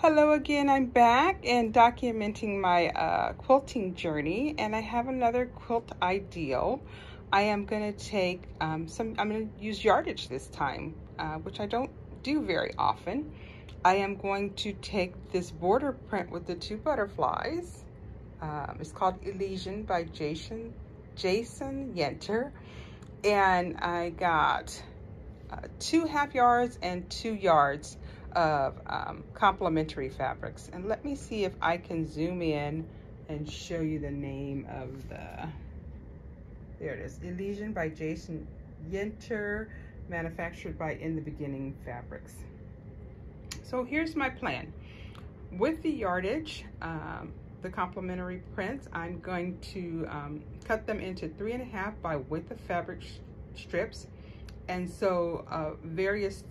Hello again, I'm back and documenting my uh, quilting journey and I have another quilt ideal. I am going to take um, some, I'm going to use yardage this time, uh, which I don't do very often. I am going to take this border print with the two butterflies. Um, it's called Elysian by Jason, Jason Yenter. And I got uh, two half yards and two yards of um, complementary fabrics. And let me see if I can zoom in and show you the name of the, there it is, Elysian by Jason Yenter, manufactured by In the Beginning Fabrics. So here's my plan. With the yardage, um, the complementary prints, I'm going to um, cut them into three and a half by width of fabric strips. And so uh, various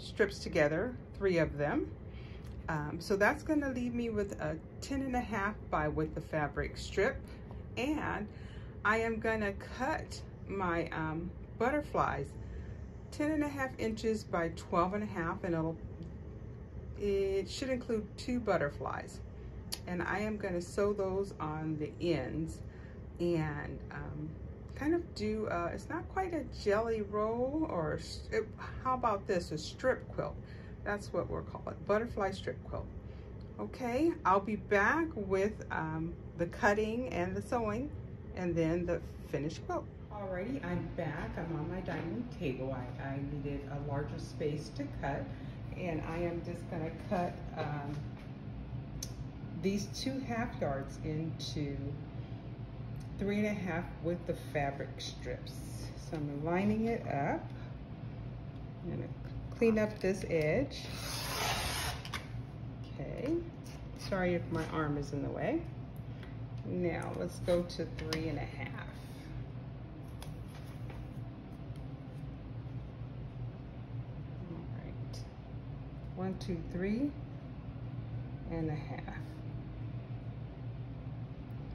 strips together, three of them. Um, so that's gonna leave me with a 10 and a half by width of fabric strip. And I am gonna cut my um, butterflies 10 and a half inches by 12 and a half and it'll, it should include two butterflies. And I am gonna sew those on the ends and um, kind of do, uh, it's not quite a jelly roll or, it, how about this, a strip quilt. That's what we're calling it, butterfly strip quilt. Okay, I'll be back with um, the cutting and the sewing and then the finished quilt. Alrighty, I'm back. I'm on my dining table. I, I needed a larger space to cut and I am just gonna cut um, these two half yards into three and a half with the fabric strips. So I'm lining it up. I'm gonna clean up this edge. Okay, sorry if my arm is in the way. Now let's go to three and a half. All right, one, two, three and a half.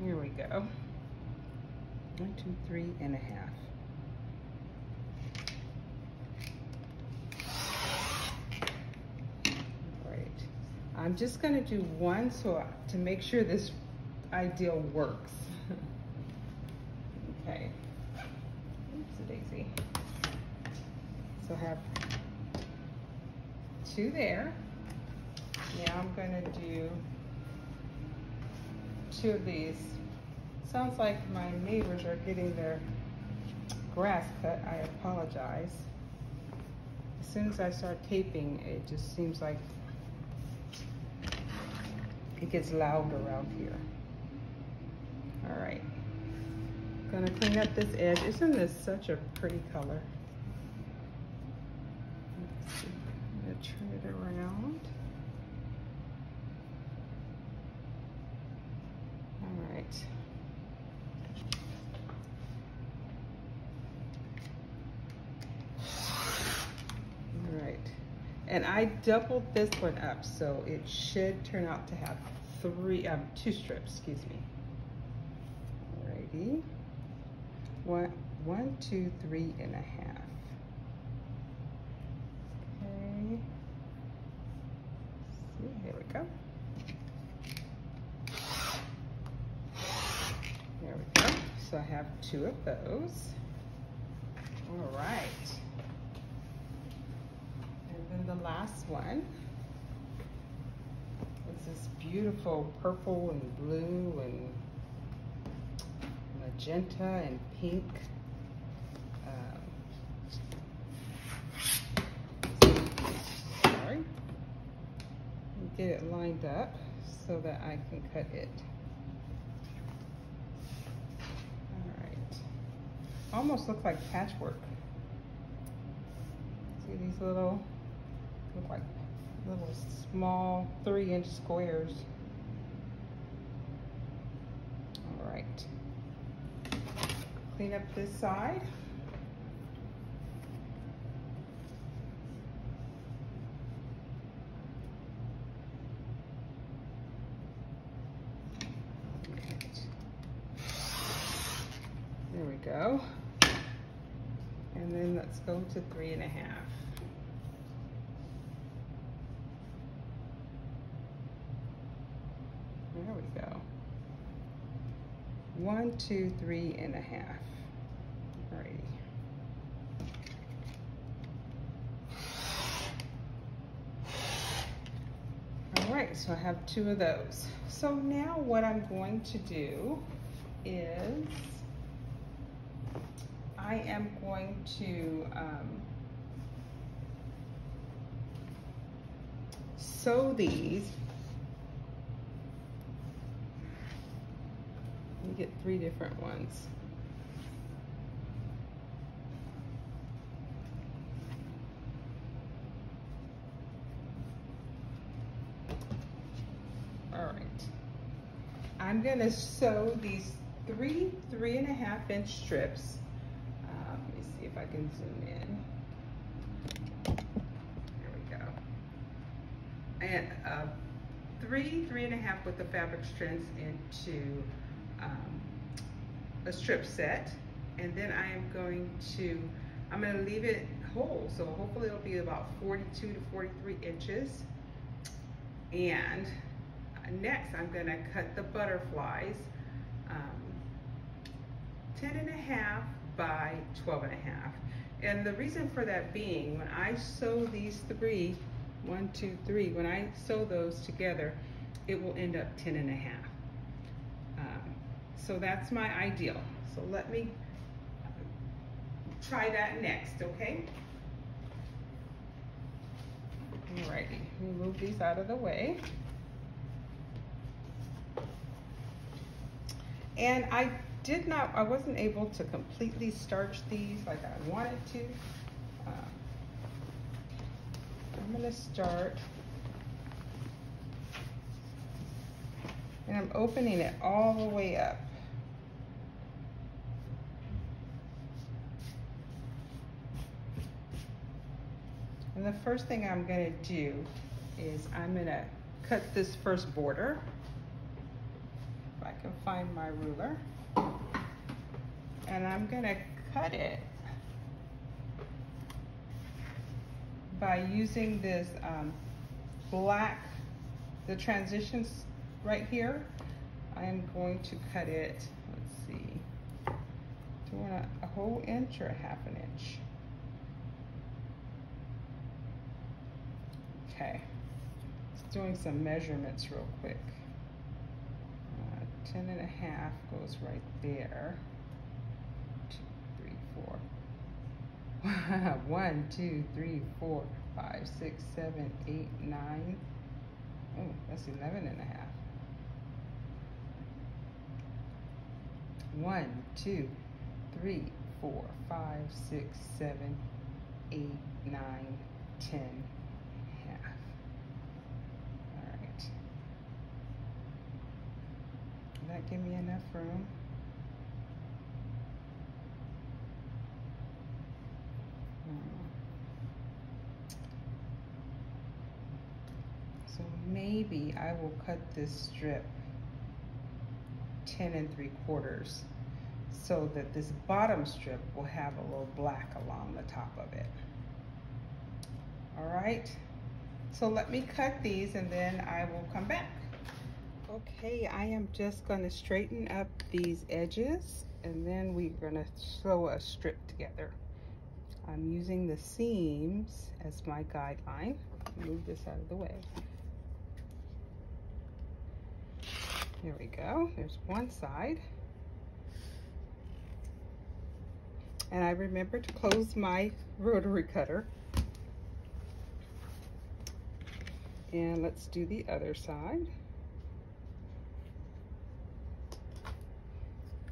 Here we go. One, two, three and a half. I'm just gonna do one so to make sure this ideal works. okay. Oops, a daisy. So I have two there. Now I'm gonna do two of these sounds like my neighbors are getting their grass cut. I apologize. As soon as I start taping, it just seems like it gets loud around here. All right. Gonna clean up this edge. Isn't this such a pretty color? Let's see. I'm gonna turn it around. All right. And I doubled this one up, so it should turn out to have three, um, two strips, excuse me. Alrighty. One, one, two, three and a half. Okay. See, here we go. There we go. So I have two of those. All right last one It's this beautiful purple and blue and magenta and pink. Um, sorry. Get it lined up so that I can cut it. All right. Almost looks like patchwork. See these little look like little small three inch squares. All right. Clean up this side. There we go. And then let's go to three and a half. go. Two, three and a half. Alrighty. All right, so I have two of those. So now what I'm going to do is I am going to um, sew these. Let me get three different ones. All right. I'm gonna sew these three three and a half inch strips. Um, let me see if I can zoom in. There we go. And uh, three three and a half with the fabric strands into um, a strip set. And then I am going to, I'm gonna leave it whole. So hopefully it'll be about 42 to 43 inches. And next I'm gonna cut the butterflies um, 10 and a half by 12 and a half. And the reason for that being, when I sew these three, one, two, three, when I sew those together, it will end up 10 and a half. Um, so that's my ideal. So let me try that next, okay? Alrighty, move these out of the way. And I did not, I wasn't able to completely starch these like I wanted to. Um, I'm gonna start, I'm opening it all the way up. And the first thing I'm gonna do is I'm gonna cut this first border If I can find my ruler. And I'm gonna cut it by using this um, black, the transitions right here. I am going to cut it, let's see, do you want a, whole inch or a half an inch? Okay, just doing some measurements real quick. Uh, 10 and a half goes right there. Two, three, four. One, two, three, four, five, six, seven, eight, nine. Oh, that's 11 and a half. One, two, three, four, five, six, seven, eight, nine, ten, that give me enough room? Hmm. So maybe I will cut this strip 10 and 3 quarters so that this bottom strip will have a little black along the top of it. All right, so let me cut these and then I will come back. Okay, I am just to straighten up these edges and then we're to sew a strip together. I'm using the seams as my guideline. Move this out of the way. There we go. There's one side. And I remember to close my rotary cutter. And let's do the other side.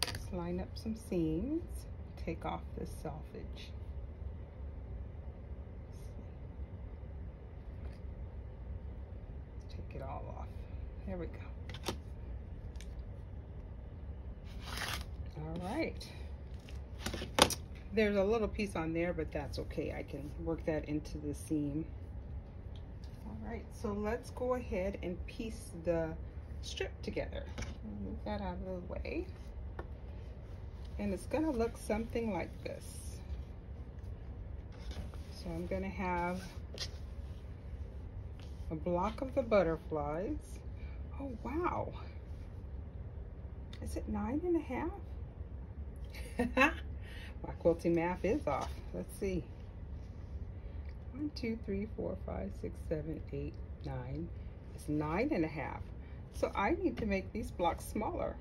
Let's line up some seams, take off the selvedge. Take it all off. There we go. All right. There's a little piece on there, but that's okay. I can work that into the seam. All right, so let's go ahead and piece the strip together. Move that out of the way and it's gonna look something like this. So I'm gonna have a block of the butterflies. Oh, wow. Is it nine and a half? My quilting math is off. Let's see. One, two, three, four, five, six, seven, eight, nine. It's nine and a half. So I need to make these blocks smaller.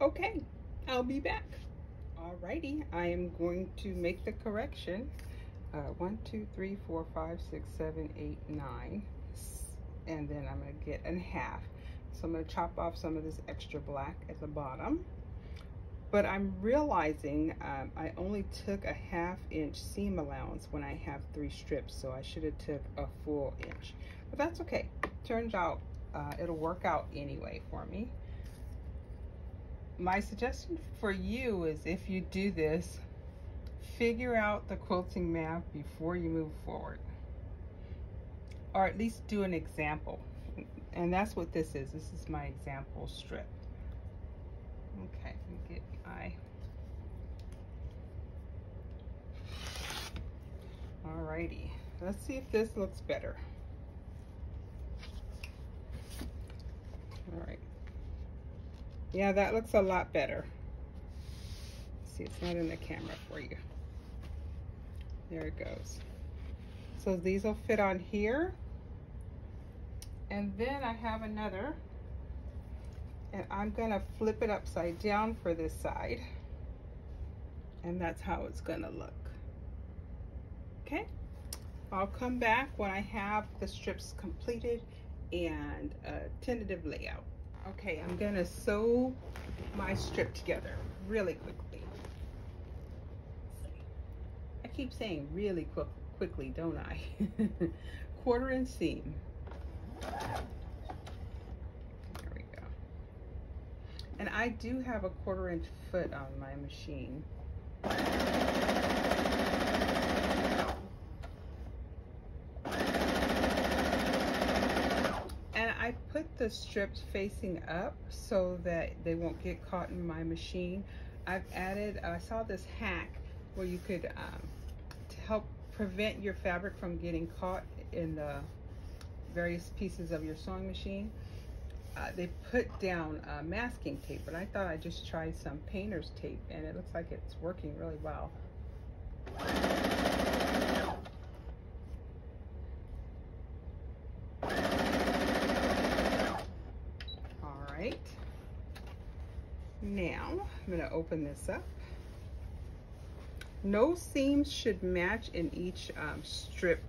Okay, I'll be back. Alrighty, I am going to make the correction. Uh, one, two, three, four, five, six, seven, eight, nine. And then I'm gonna get a half. So I'm gonna chop off some of this extra black at the bottom. But I'm realizing um, I only took a half inch seam allowance when I have three strips. So I should have took a full inch. But that's okay. Turns out uh, it'll work out anyway for me. My suggestion for you is if you do this, figure out the quilting math before you move forward. Or at least do an example. And that's what this is. This is my example strip. Okay, let me get my... Alrighty, let's see if this looks better. All right. Yeah, that looks a lot better. See, it's not in the camera for you. There it goes. So these will fit on here. And then I have another. And I'm gonna flip it upside down for this side. And that's how it's gonna look. Okay? I'll come back when I have the strips completed and a tentative layout. Okay, I'm gonna sew my strip together really quickly. I keep saying really quick, quickly, don't I? Quarter inch seam. There we go. And I do have a quarter inch foot on my machine. I put the strips facing up so that they won't get caught in my machine. I've added, I saw this hack where you could, um, to help prevent your fabric from getting caught in the various pieces of your sewing machine. Uh, they put down uh, masking tape, but I thought I'd just try some painter's tape and it looks like it's working really well. Now, I'm gonna open this up. No seams should match in each um, strip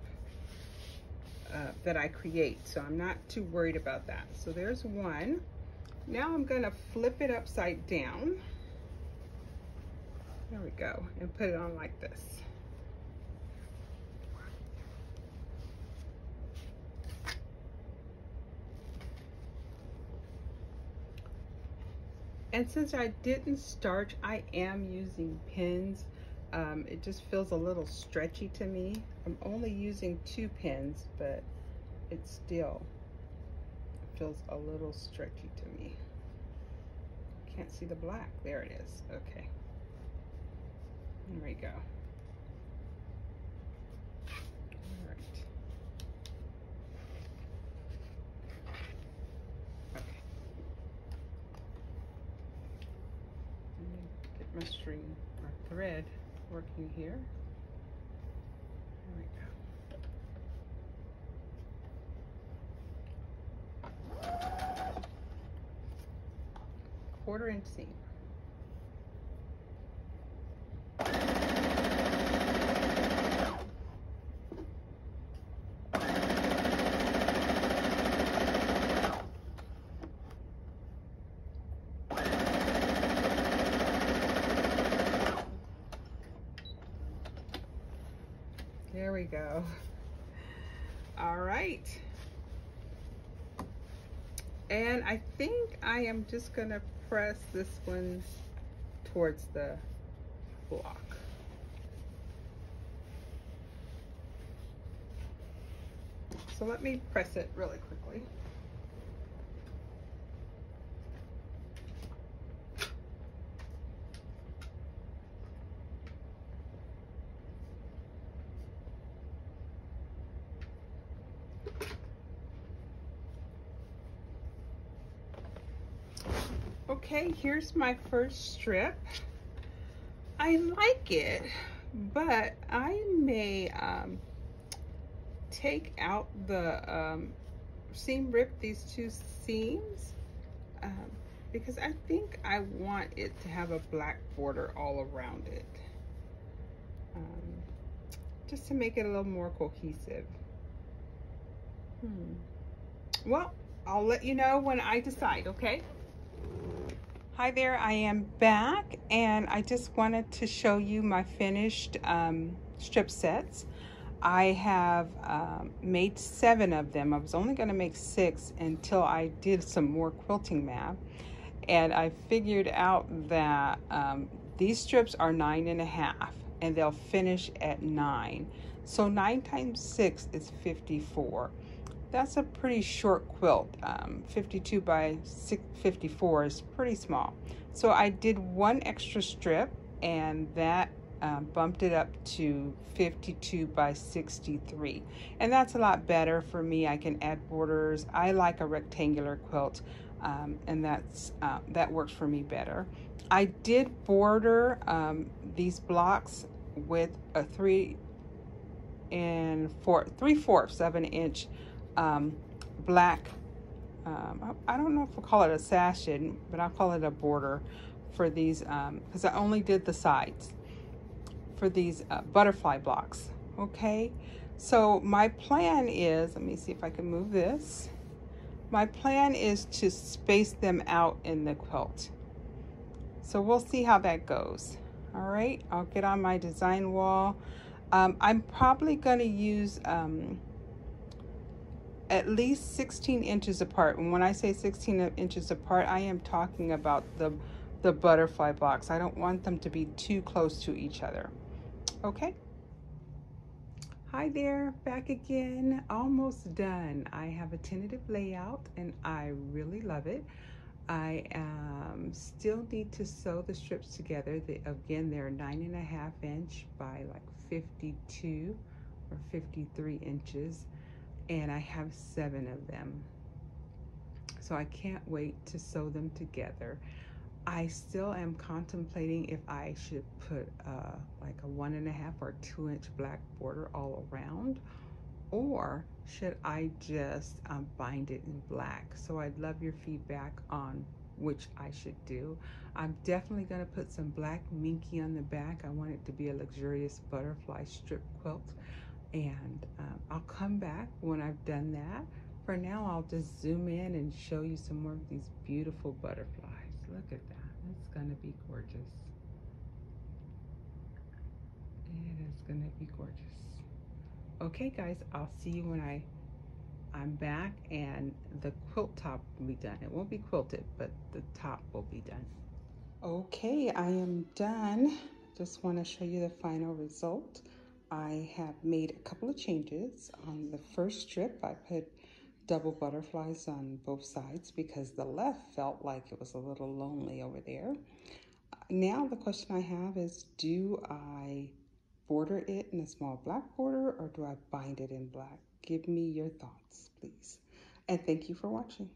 uh, that I create, so I'm not too worried about that. So there's one. Now I'm gonna flip it upside down. There we go, and put it on like this. And since I didn't starch, I am using pins. Um, it just feels a little stretchy to me. I'm only using two pins, but it still feels a little stretchy to me. Can't see the black. There it is. Okay. There we go. my string or thread working here. There we go. Quarter inch seam. There go. All right. And I think I am just gonna press this one towards the block. So let me press it really quickly. Okay, here's my first strip. I like it, but I may um, take out the um, seam rip these two seams um, because I think I want it to have a black border all around it um, just to make it a little more cohesive. Hmm. Well, I'll let you know when I decide, okay? Hi there, I am back and I just wanted to show you my finished um, strip sets. I have um, made seven of them. I was only gonna make six until I did some more quilting math. And I figured out that um, these strips are nine and a half and they'll finish at nine. So nine times six is 54 that's a pretty short quilt. Um, 52 by 54 is pretty small. So I did one extra strip and that um, bumped it up to 52 by 63. And that's a lot better for me. I can add borders. I like a rectangular quilt um, and that's uh, that works for me better. I did border um, these blocks with a three and four, three fourths of an inch um, black, um, I, don't know if we'll call it a sashing, but I'll call it a border for these, because um, I only did the sides for these uh, butterfly blocks, okay? So my plan is, let me see if I can move this. My plan is to space them out in the quilt. So we'll see how that goes. All right, I'll get on my design wall. Um, I'm probably gonna use um, at least 16 inches apart. And when I say 16 inches apart, I am talking about the, the butterfly blocks. I don't want them to be too close to each other. Okay? Hi there, back again, almost done. I have a tentative layout and I really love it. I um, still need to sew the strips together. They, again, they're nine and a half inch by like 52 or 53 inches and I have seven of them. So I can't wait to sew them together. I still am contemplating if I should put uh, like a one and a half or two inch black border all around or should I just um, bind it in black? So I'd love your feedback on which I should do. I'm definitely gonna put some black minky on the back. I want it to be a luxurious butterfly strip quilt and um, I'll come back when I've done that. For now, I'll just zoom in and show you some more of these beautiful butterflies. Look at that. It's going to be gorgeous. It is going to be gorgeous. Okay, guys, I'll see you when I, I'm back and the quilt top will be done. It won't be quilted, but the top will be done. Okay, I am done. Just want to show you the final result. I have made a couple of changes. On the first strip, I put double butterflies on both sides because the left felt like it was a little lonely over there. Now the question I have is, do I border it in a small black border or do I bind it in black? Give me your thoughts, please. And thank you for watching.